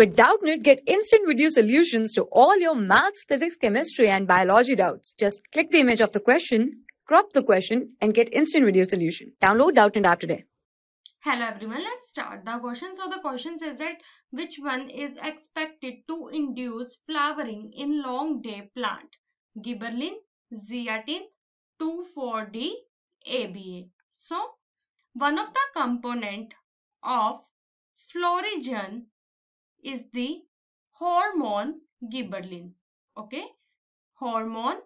With Doubtnut, get instant video solutions to all your maths, physics, chemistry, and biology doubts. Just click the image of the question, crop the question, and get instant video solution. Download Doubtnut app today. Hello everyone, let's start. The question so the question says that which one is expected to induce flowering in long day plant? Gibberellin, zeatin, 2,4-D, ABA. So, one of the component of florigen is the hormone gibberellin. Okay, hormone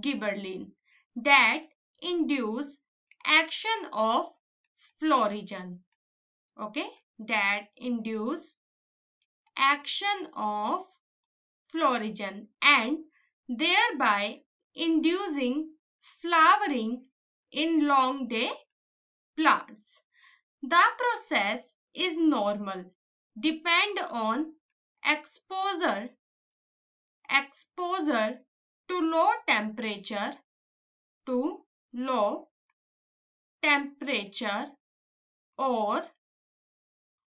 gibberellin that induce action of florigen. Okay, that induce action of florigen and thereby inducing flowering in long day plants. The process is normal depend on exposure exposure to low temperature to low temperature or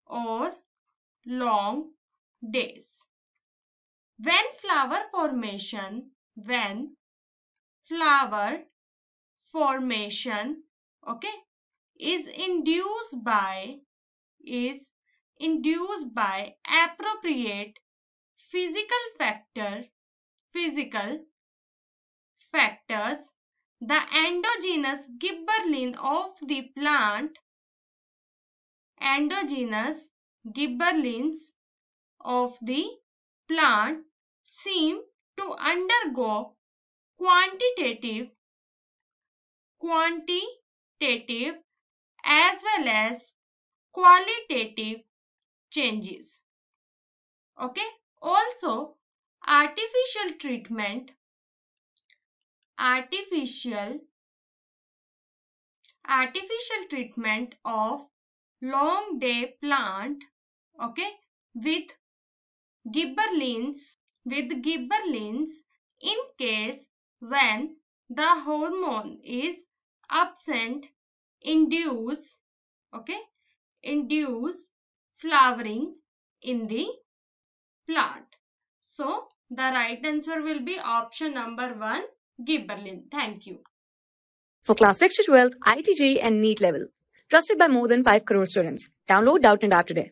or long days. When flower formation when flower formation okay is induced by is induced by appropriate physical factor physical factors the endogenous gibberellin of the plant endogenous gibberellins of the plant seem to undergo quantitative quantitative as well as qualitative changes. Okay. Also, artificial treatment, artificial, artificial treatment of long day plant, okay, with gibberellins, with gibberellins in case when the hormone is absent induce okay induce flowering in the plant. So, the right answer will be option number 1, gibberellin. Thank you. For class 6 to 12, IIT JEE and NEET level. Trusted by more than 5 crore students. Download Doubtnut app today.